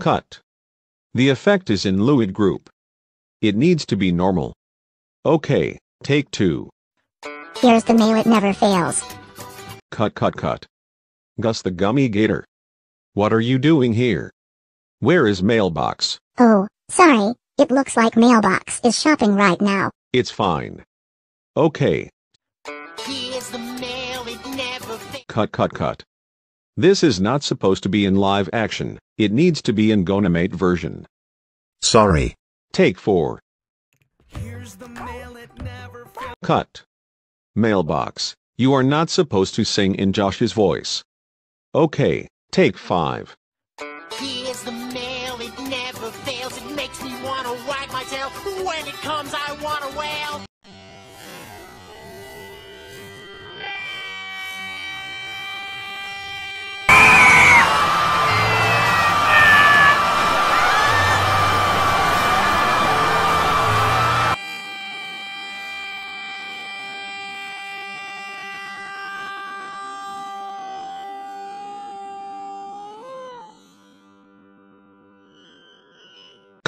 Cut. The effect is in Lewid group. It needs to be normal. Okay, take two. Here's the mail, it never fails. Cut cut cut. Gus the gummy gator. What are you doing here? Where is mailbox? Oh, sorry, it looks like Mailbox is shopping right now. It's fine. Okay, Here's the mail, it never fails. cut cut cut. This is not supposed to be in live action. It needs to be in GoAnimate version. Sorry. Take four. Here's the mail, it never. Cut. Mailbox. You are not supposed to sing in Josh's voice. Okay, take five. Here's the mail, it never fails. It makes me wanna wag my tail. When it comes, I wanna wail.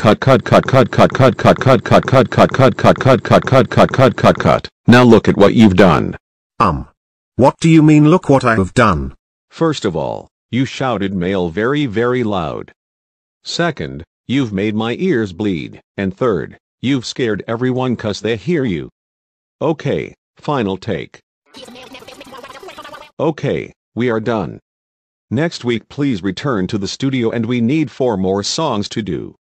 Cut cut cut cut cut cut cut cut cut cut cut cut cut cut cut cut cut cut cut cut. Now look at what you've done. Um. What do you mean look what I have done? First of all, you shouted mail very very loud. Second, you've made my ears bleed. And third, you've scared everyone cause they hear you. Okay, final take. Here's the mail, it never fails. Makes me wanna wag my tail. When it comes, I wanna wail. Okay, we are done. Next week please return to the studio and we need four more songs to do.